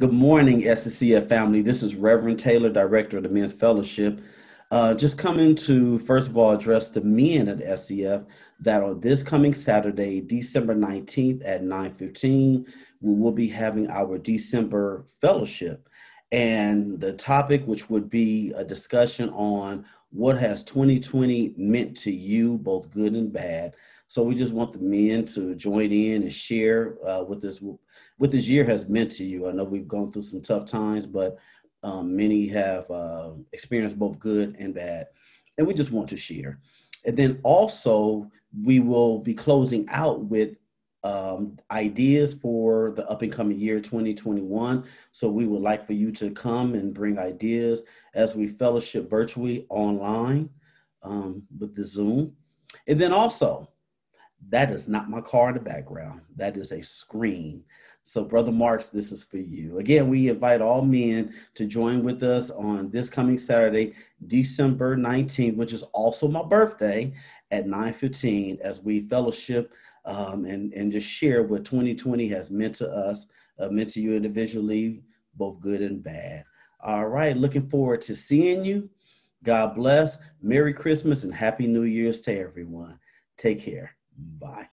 Good morning, SCCF family. This is Reverend Taylor, Director of the Men's Fellowship. Uh, just coming to, first of all, address the men at SCF that on this coming Saturday, December 19th at 9.15, we will be having our December Fellowship. And the topic, which would be a discussion on what has 2020 meant to you, both good and bad. So we just want the men to join in and share uh, what this what this year has meant to you. I know we've gone through some tough times, but um, many have uh, experienced both good and bad, and we just want to share. And then also we will be closing out with um, ideas for the up and coming year 2021. So we would like for you to come and bring ideas as we fellowship virtually online um, with the Zoom. And then also, that is not my car in the background. That is a screen. So, Brother Marks, this is for you. Again, we invite all men to join with us on this coming Saturday, December 19th, which is also my birthday, at 9:15, as we fellowship um, and and just share what 2020 has meant to us, uh, meant to you individually, both good and bad. All right, looking forward to seeing you. God bless. Merry Christmas and Happy New Year's to everyone. Take care. Bye.